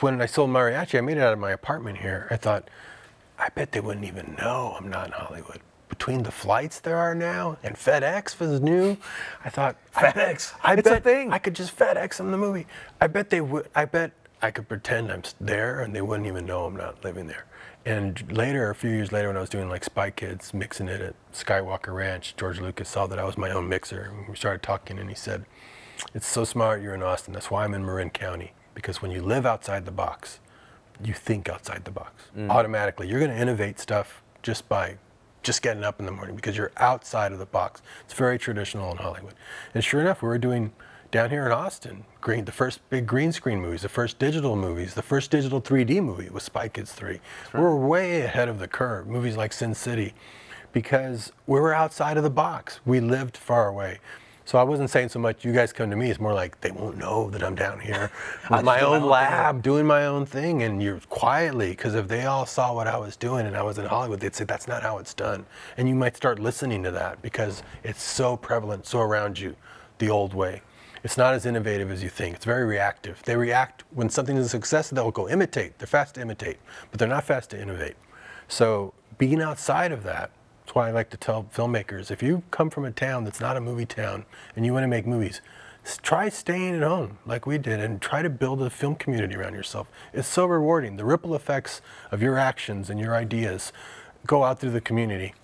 when I sold Mariachi, I made it out of my apartment here. I thought, I bet they wouldn't even know I'm not in Hollywood. Between the flights there are now and FedEx was new, I thought FedEx, I, it's a thing. I could just FedEx them the movie. I bet they would. I bet I could pretend I'm there and they wouldn't even know I'm not living there. And later, a few years later, when I was doing like Spy Kids, mixing it at Skywalker Ranch, George Lucas saw that I was my own mixer. And we started talking, and he said, "It's so smart you're in Austin. That's why I'm in Marin County. Because when you live outside the box, you think outside the box mm. automatically. You're going to innovate stuff just by just getting up in the morning because you're outside of the box. It's very traditional in Hollywood. And sure enough, we were doing down here in Austin, green, the first big green screen movies, the first digital movies, the first digital 3D movie was Spy Kids 3. We were way ahead of the curve. Movies like Sin City, because we were outside of the box. We lived far away. So I wasn't saying so much, you guys come to me. It's more like they won't know that I'm down here with my do my own own thing. lab, doing my own thing, and you're quietly. Because if they all saw what I was doing and I was in Hollywood, they'd say that's not how it's done. And you might start listening to that because it's so prevalent, so around you, the old way. It's not as innovative as you think. It's very reactive. They react when something is a success. They'll go imitate. They're fast to imitate, but they're not fast to innovate. So being outside of that, that's why I like to tell filmmakers, if you come from a town that's not a movie town and you want to make movies, try staying at home like we did and try to build a film community around yourself. It's so rewarding. The ripple effects of your actions and your ideas go out through the community.